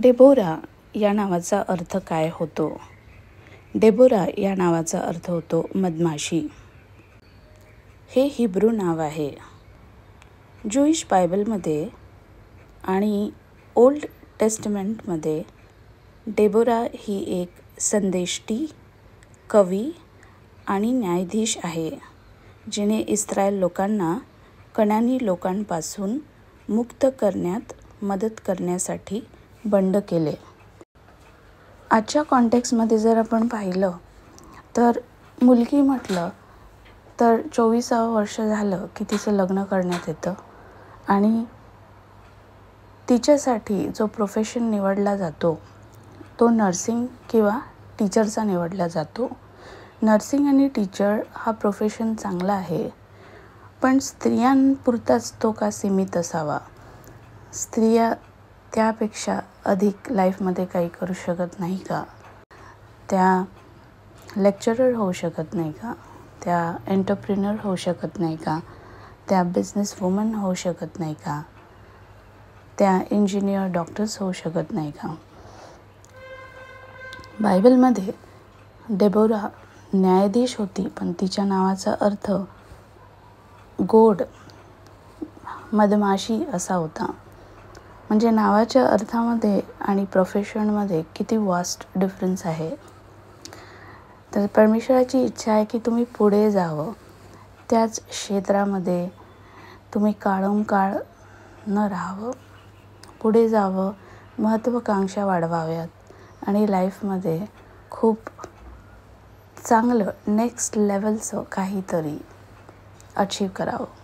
Deborah या नावाचा अर्थ काय होतो? डेबोरा या नावाचा अर्थ होतो मधमाशी. हे हिब्रू नाव आहे. ज्युईश बायबलमध्ये आणि ओल्ड टेस्टमेंटमध्ये डेबोरा ही एक संदेष्टी कवी आणि न्यायाधीश आहे जिने इस्रायल लोकांना कणानी लोकांपासून मुक्त करण्यात मदत करण्यासाठी बंड केले. आजच्या कॉन्टेक्समध्ये जर आपण पाहिलं तर मुलगी म्हटलं तर चोवीसावं वर्ष झालं की तिचं लग्न करण्यात येतं आणि तिच्यासाठी जो प्रोफेशन निवडला जातो तो नर्सिंग किंवा टीचरचा निवडला जातो. नर्सिंग आणि टीचर हा प्रोफेशन चांगला आहे पण स्त्रियांपुरताच तो का सीमित असावा? स्त्रिया त्यापेक्षा अधिक लाईफमध्ये काही करू शकत नाही का? त्या लेक्चरर होऊ शकत नाही का? त्या एंटरप्रिनर होऊ शकत नाही का? त्या बिझनेस वुमन होऊ शकत नाही का? त्या इंजिनियर डॉक्टर्स होऊ शकत नाही का? बायबलमध्ये डेबोरा न्यायाधीश होती पण तिच्या नावाचा अर्थ गोड मधमाशी असा होता. म्हणजे नावाच्या अर्थामध्ये आणि प्रोफेशनमध्ये किती वास्ट डिफरन्स आहे? तर परमेश्वराची इच्छा आहे की तुम्ही पुढे जावं. त्याच क्षेत्रामध्ये तुम्ही काळून काळ न राहावं. पुढे जावं महत्त्वाकांक्षा वाढवाव्यात आणि लाईफमध्ये खूप चांगलं नेक्स्ट लेवलचं काहीतरी अचीव करावं.